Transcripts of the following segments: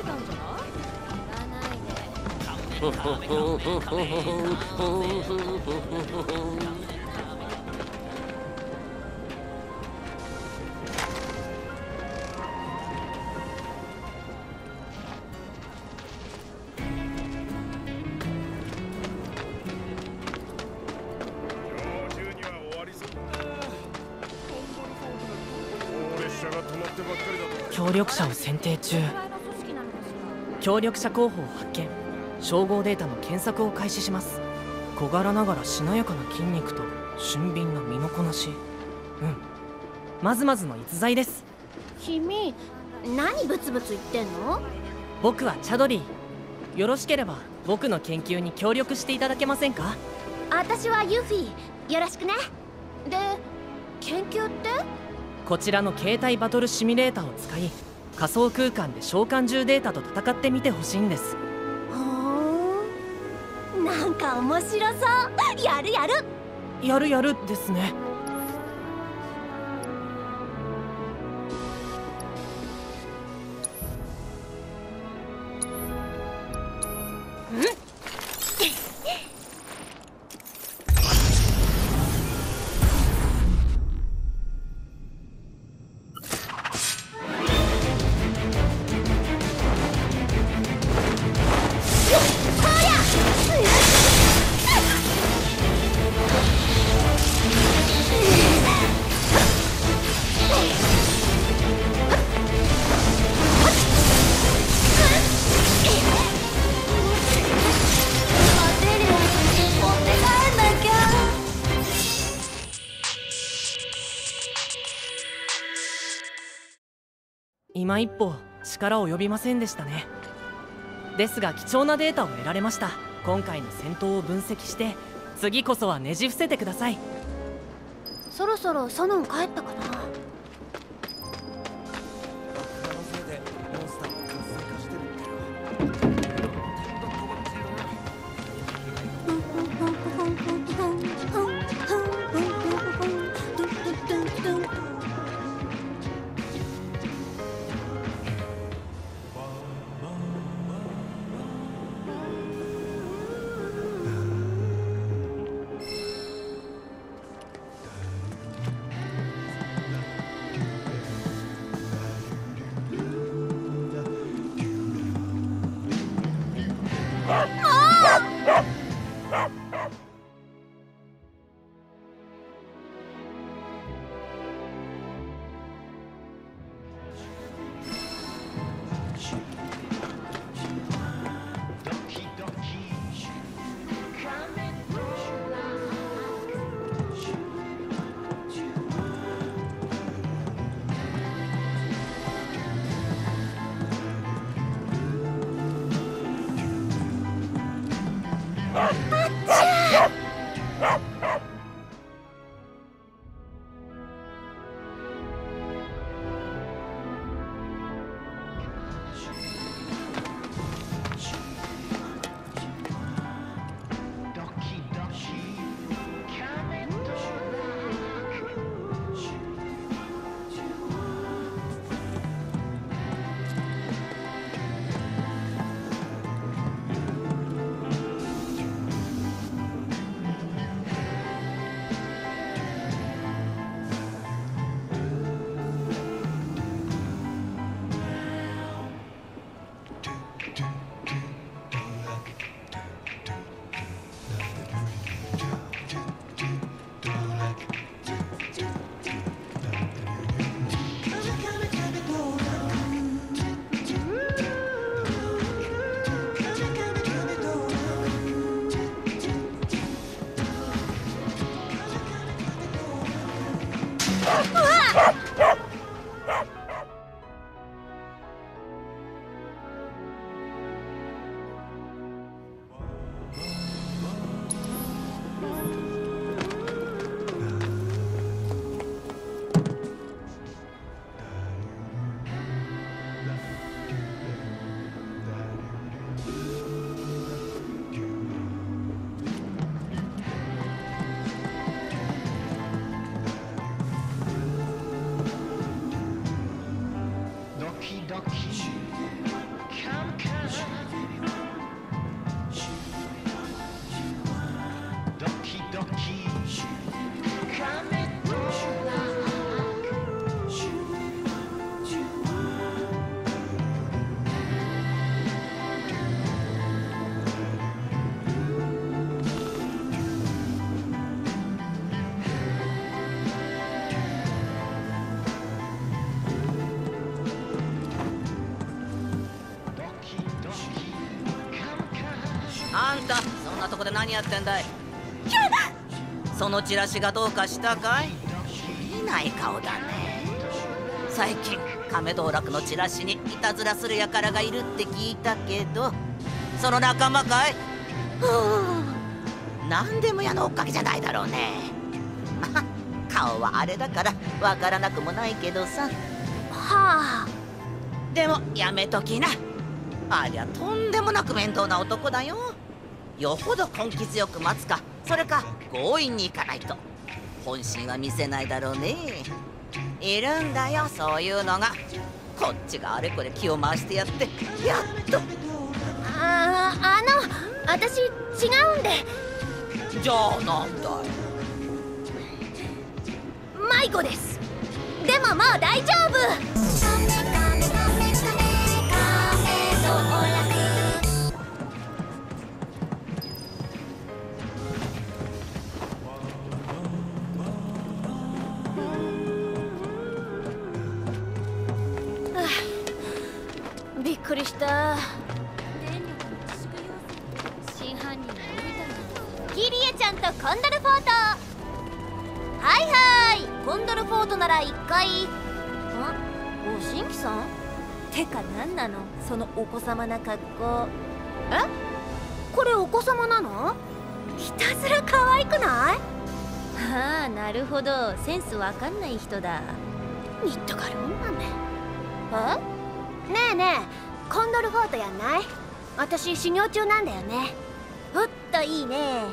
れたん。じゃない言わないで協力者を選定中。協力者候補を発見。照合データの検索を開始します。小柄ながらしなやかな筋肉と俊敏な身のこなし。うん。まずまずの逸材です。君何ブツブツ言ってんの？僕はチャドリー。よろしければ僕の研究に協力していただけませんか？私はユフィ。よろしくね。で研究って？こちらの携帯バトルシミュレーターを使い仮想空間で召喚獣データと戦ってみてほしいんです。ほーん。なんか面白そう。やるやる。やるやるですね今一歩力及びませんでしたね。ですが貴重なデータを得られました。今回の戦闘を分析して次こそはねじ伏せてください。そろそろソノン帰ったかな？Ah! あんたそんなとこで何やってんだい?そのチラシがどうかしたかい?いない顔だね。最近亀道楽のチラシにいたずらする輩がいるって聞いたけどその仲間かい?何でも屋の追っかけじゃないだろうね。まあ顔はあれだからわからなくもないけどさ。はあ。でもやめときな。ありゃとんでもなく面倒な男だよよほど根気強く待つか。それか強引に行かないと。本心は見せないだろうね。いるんだよそういうのが。こっちがあれこれ気を回してやって。やっと。ああの私違うんで。じゃあなんだい？迷子です。でももう大丈夫ほどセンスわかんない人だ。ニットガル女めえ？ねえねえコンドルフォートやんない？私修行中なんだよね。ほっといいね。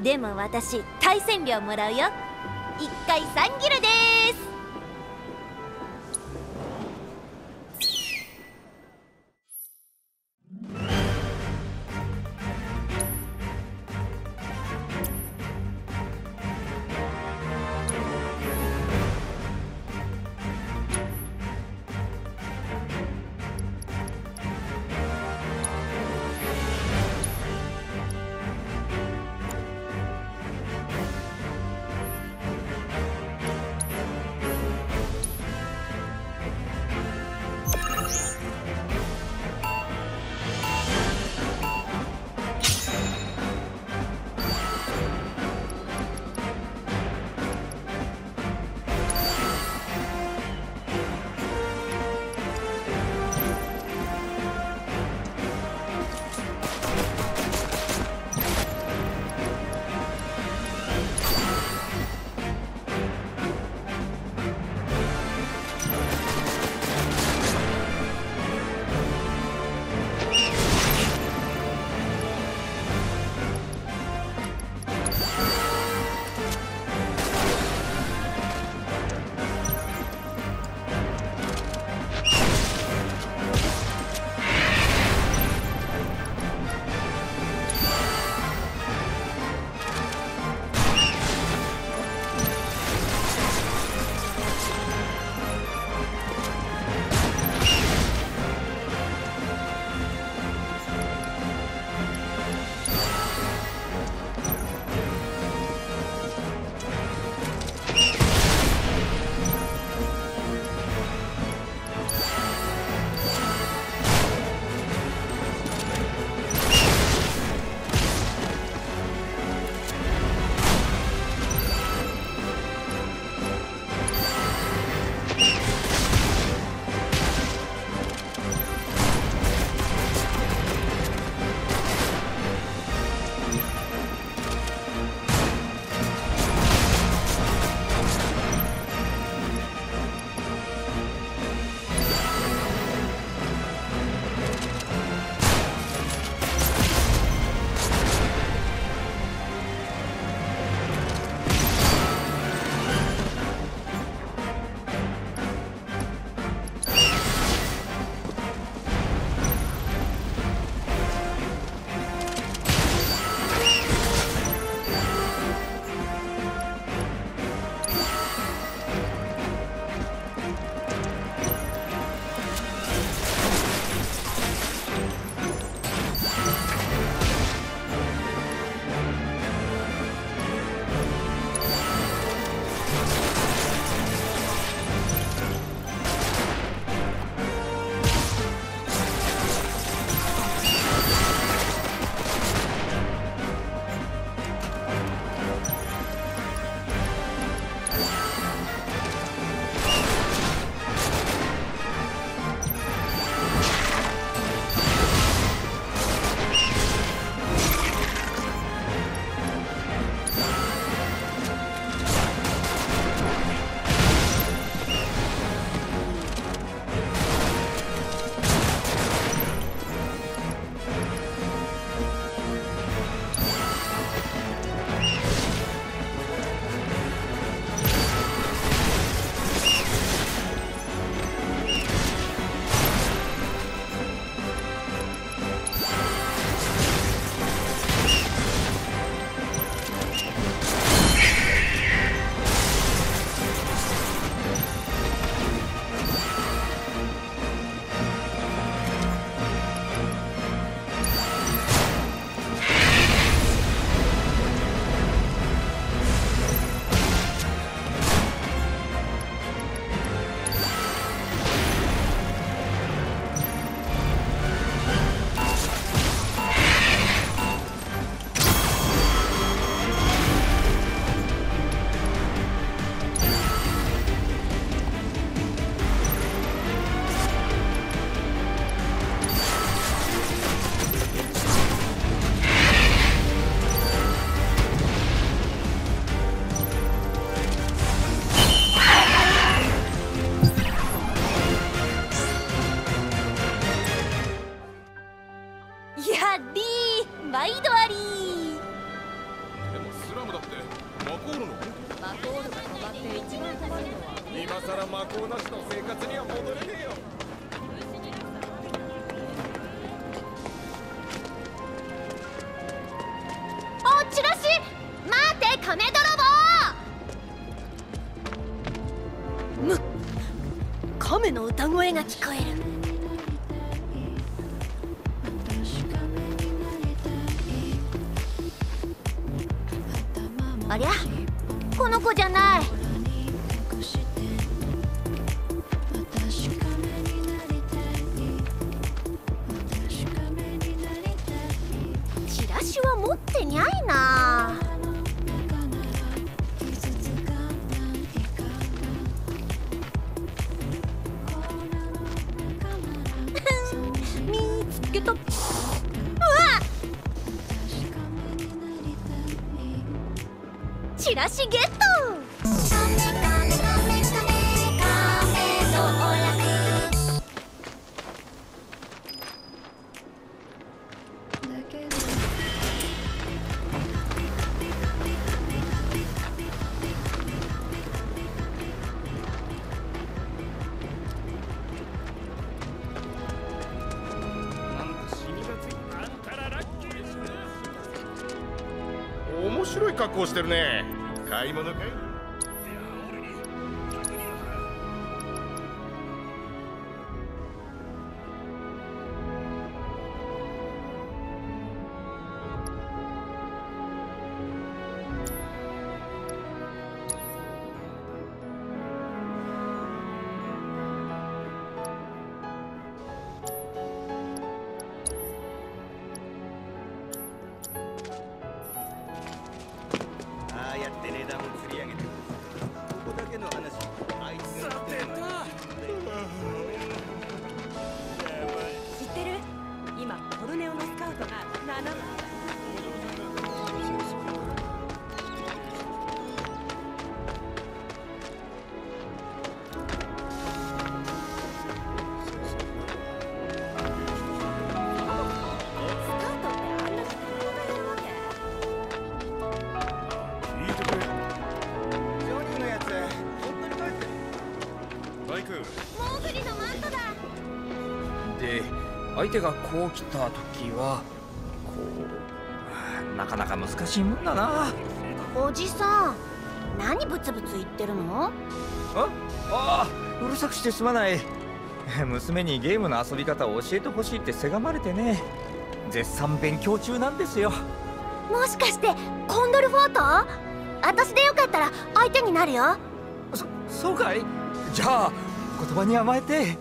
でも私対戦料もらうよ。一回3ギルです格好してるね。買い物かい？相手がこう来た時はこうなかなか難しいもんだな。おじさん何ブツブツ言ってるの？あああうるさくしてすまない。娘にゲームの遊び方を教えてほしいってせがまれてね。絶賛勉強中なんですよ。もしかしてコンドルフォート？私でよかったら相手になるよ。そそうかい？じゃあ言葉に甘えて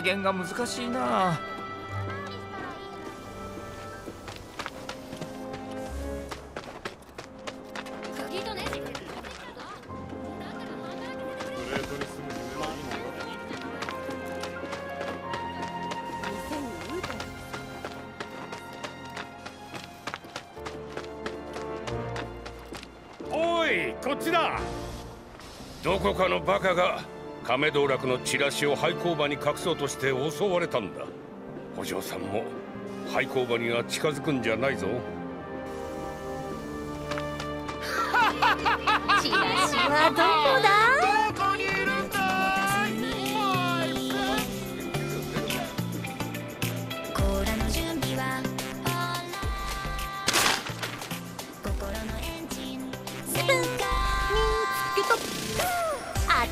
加減が難しいな。おいこっちだ。どこかのバカが亀道楽のチラシを廃工場に隠そうとして襲われたんだ。お嬢さんも廃工場には近づくんじゃないぞ。チラシはどこだ？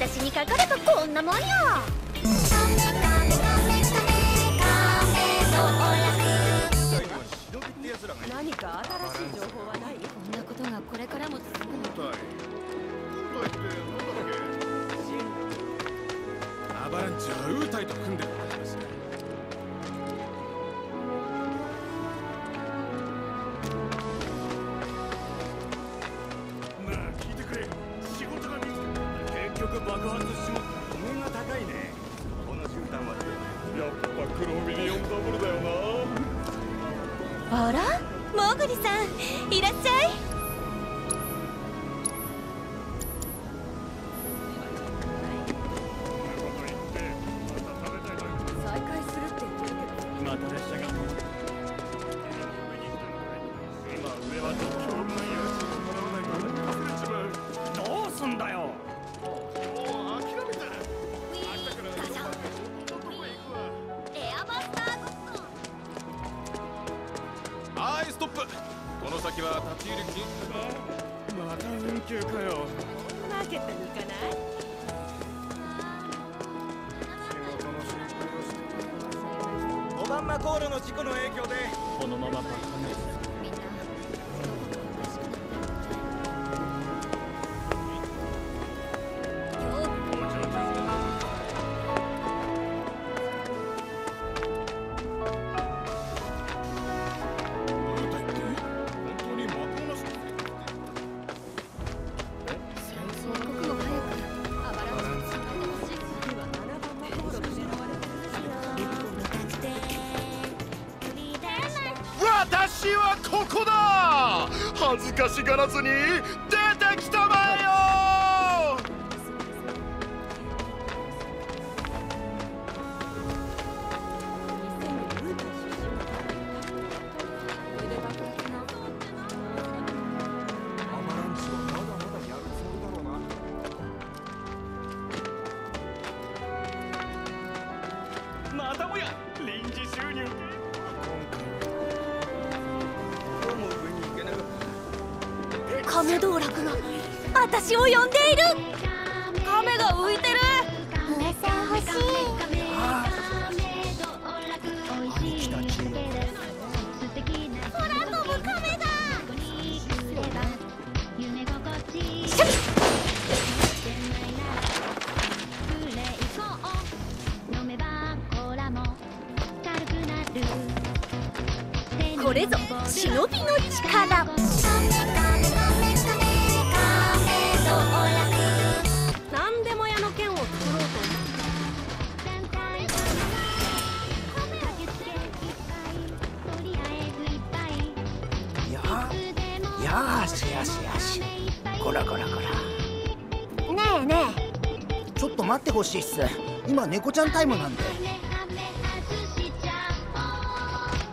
私にかかればこんなもんよ。何か新しい情報はない？こんなことがこれからも続くのアバランチはウータイと組んでるちまったお目が高いねこの絨毯はやっぱ黒ミリオンダブルだよな。あらモグリさんいらっしゃい。恥ずかしがらずに亀道楽が私を呼んでいる。亀が浮いてる風船欲しい空飛ぶ亀だこれぞ忍びの力こらこらこら。ねえねちょっと待ってほしいっす。今猫ちゃんタイムなんで。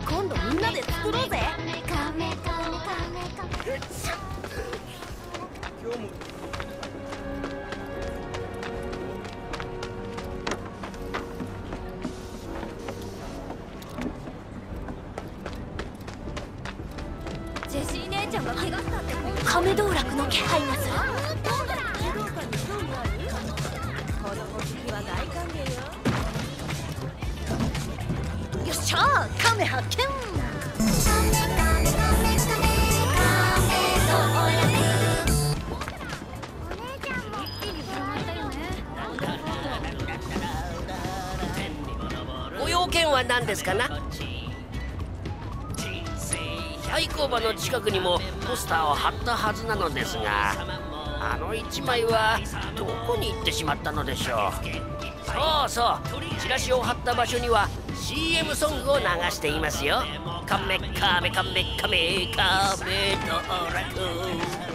今度みんなで作ろうぜ。今日も亀道楽の気配がする。う武道館に興味ある子供好きは大歓迎よっしゃ亀発見。は何ですかな？廃工場の近くにもポスターを貼ったはずなのですがあの一枚はどこに行ってしまったのでしょう？そうそうチラシを貼った場所には CM ソングを流していますよ。カメカメカメカメカメドラク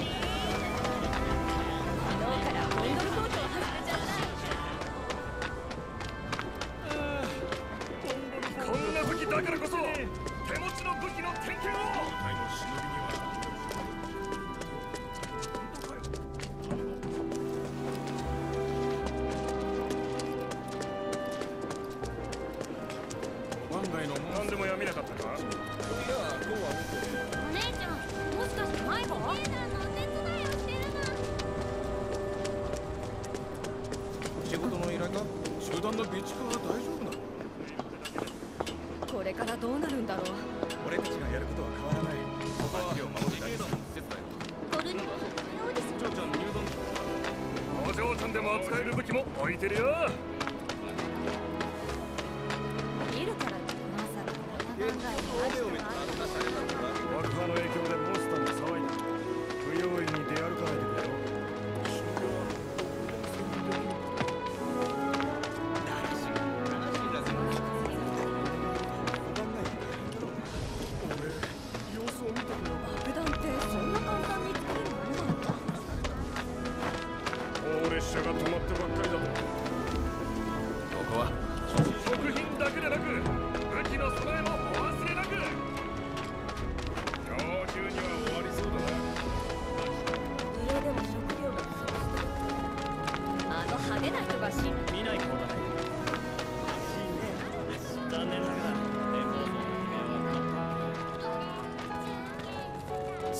見いてるよ。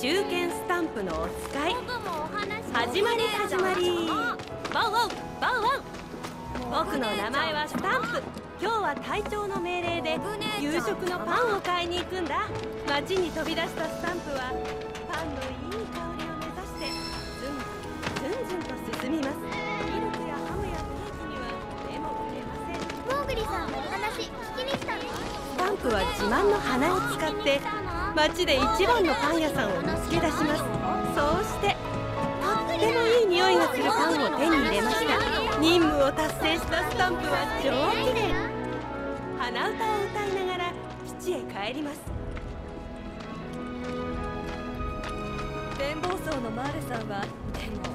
中堅スタンプのお使い。始まり始まり。ワンワンワンワン僕の名前はスタンプ。今日は隊長の命令で夕食のパンを買いに行くんだ。街に飛び出したスタンプはパンのいい香りを目指してずんずんずんと進みます。ミルクやハムやケーキには目もくれません。モーグリさんのお話聞きに来たの？スタンプは自慢の鼻を使って街で一番のパン屋さんを見つけ出します。そうしてとってもいい匂いがするパンを手に入れました。任務を達成したスタンプは上機嫌。鼻歌を歌いながら基地へ帰ります。展望層のマールさんはでも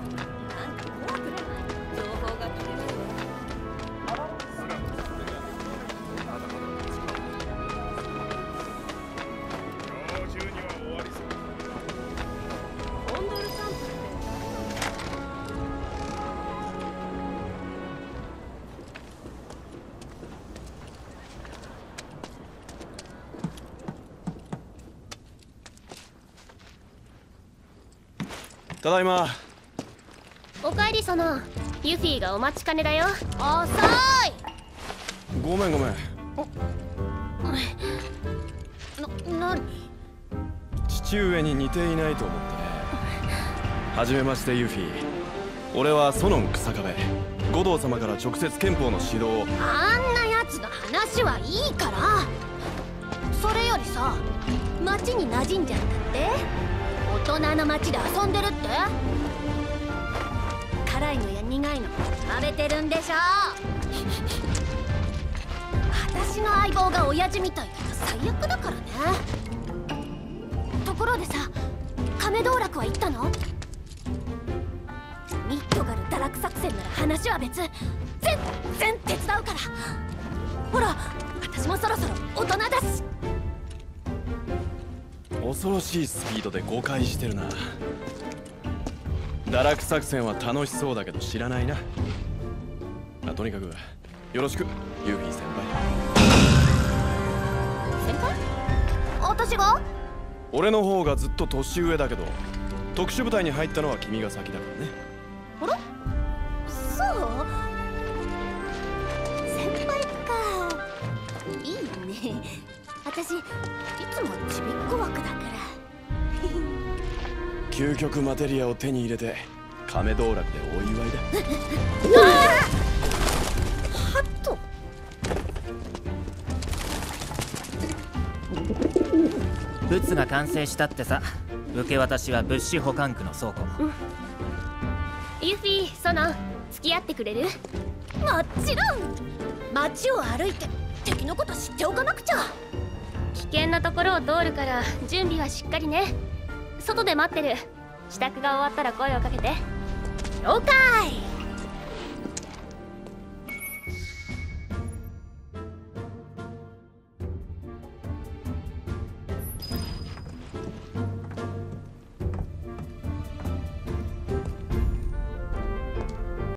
ただいま。おかえりその。ユフィがお待ちかねだよ。遅い。ごめんごめん。な、な、父上に似ていないと思ってね。はじめましてユフィ。俺はソノン草壁。五道様から直接憲法の指導を。あんなやつの話はいいから。それよりさ町に馴染んじゃったって？大人の町で遊んでるって？辛いのや苦いの食べてるんでしょ？私の相棒が親父みたいだと最悪だからね。ところでさ亀道楽は行ったの？ミッドガル堕落作戦なら話は別。全然手伝うから。ほら私もそろそろ大人だし。恐ろしいスピードで誤解してるな。堕落作戦は楽しそうだけど知らないな。あとにかくよろしくユーフィー先輩。先輩？私が？俺の方がずっと年上だけど特殊部隊に入ったのは君が先だからね。あら？そう？先輩か。いいね私いつもちびっこ枠だから。究極マテリアを手に入れて亀道楽でお祝いだ。ハット。ブツが完成したってさ受け渡しは物資保管区の倉庫。ユフィソノン付き合ってくれる？もちろん。街を歩いて敵のこと知っておかなくちゃ。危険なところを通るから準備はしっかりね。外で待ってる。支度が終わったら声をかけて。了解。